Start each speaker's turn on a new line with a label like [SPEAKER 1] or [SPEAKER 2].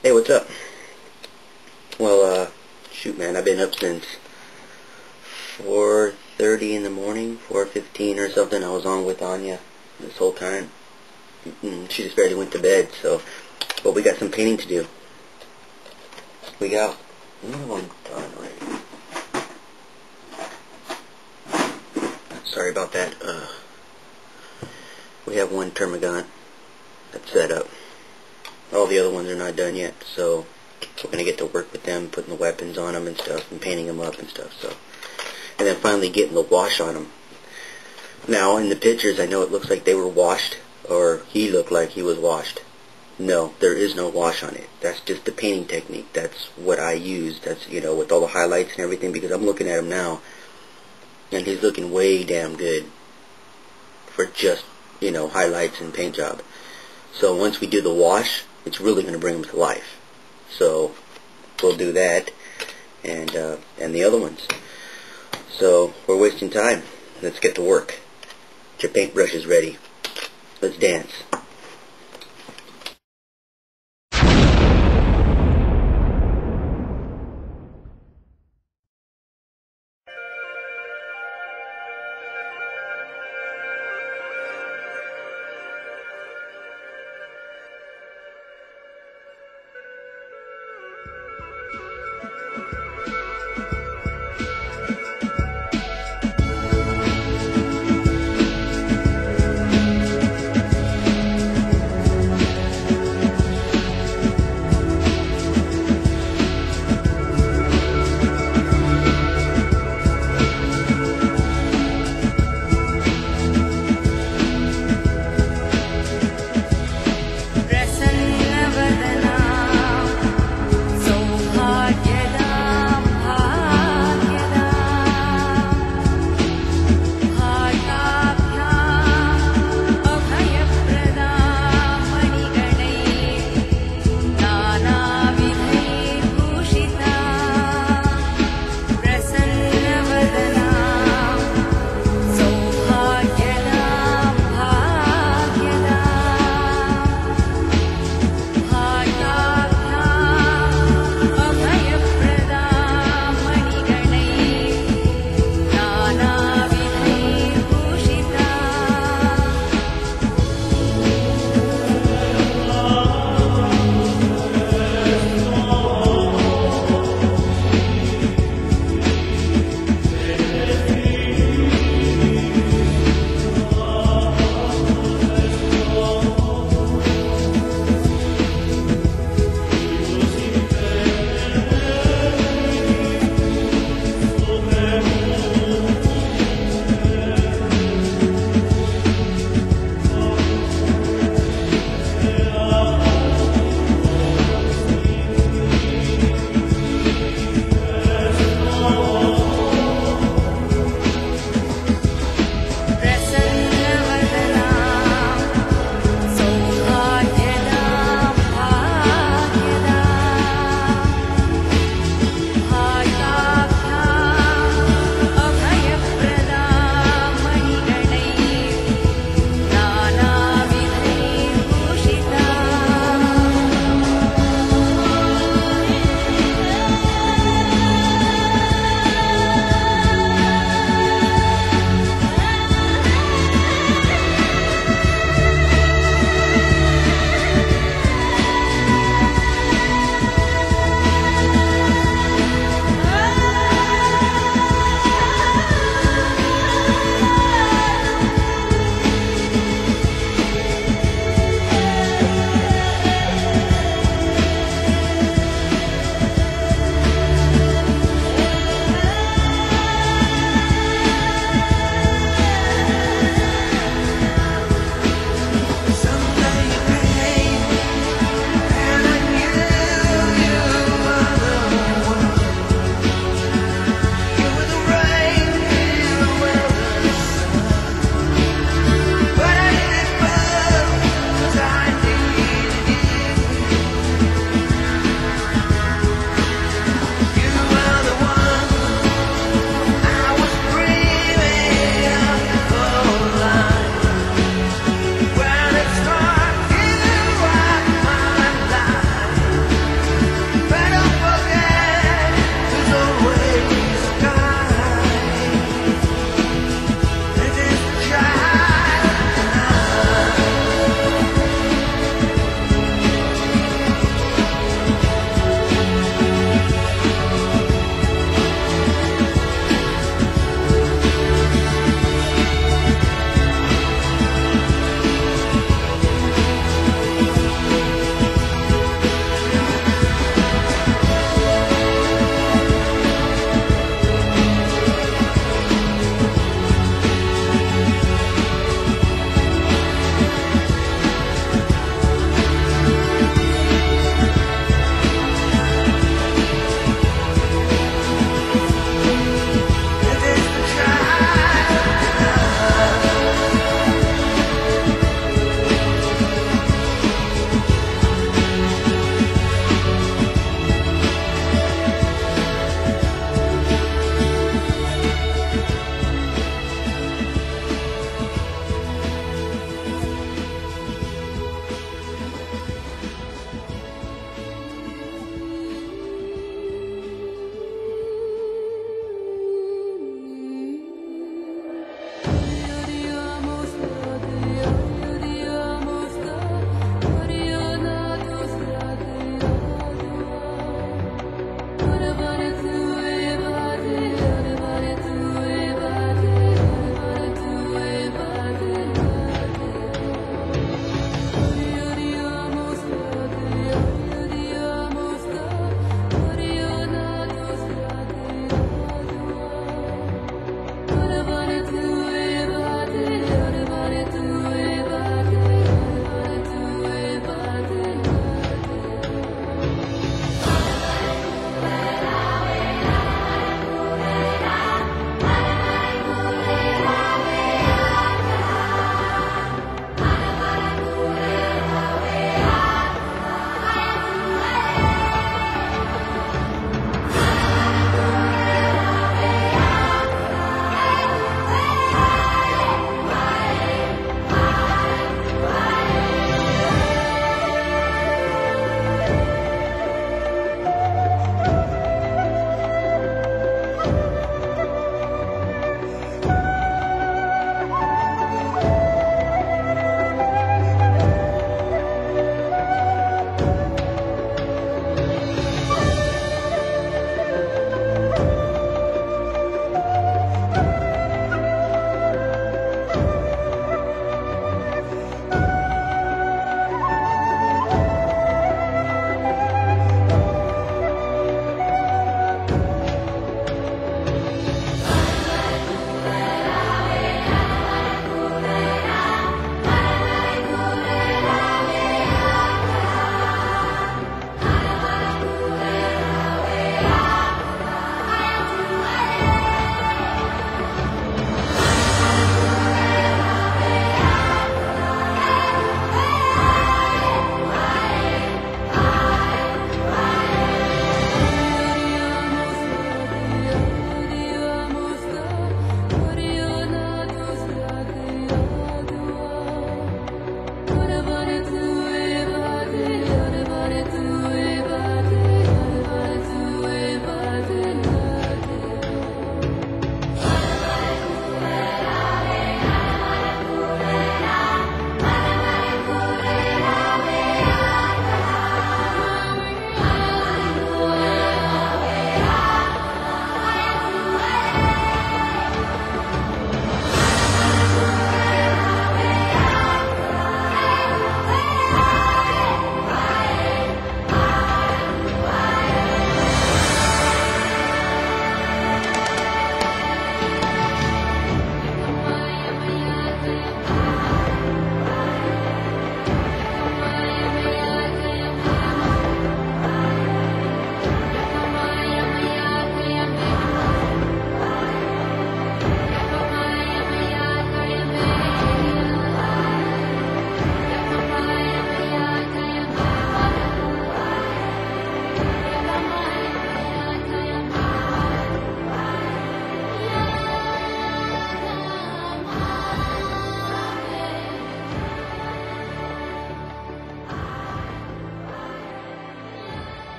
[SPEAKER 1] Hey, what's up? Well, uh, shoot, man, I've been up since 4.30 in the morning, 4.15 or something. I was on with Anya this whole time. She just barely went to bed, so, but we got some painting to do. We got one done already. Sorry about that. Uh, we have one termagant that's set up. All the other ones are not done yet, so we're gonna get to work with them, putting the weapons on them and stuff, and painting them up and stuff. So, and then finally getting the wash on them. Now, in the pictures, I know it looks like they were washed, or he looked like he was washed. No, there is no wash on it. That's just the painting technique. That's what I use. That's you know with all the highlights and everything. Because I'm looking at him now, and he's looking way damn good for just you know highlights and paint job. So once we do the wash, it's really going to bring them to life. So we'll do that, and uh, and the other ones. So we're wasting time. Let's get to work. Get your paintbrushes ready. Let's dance.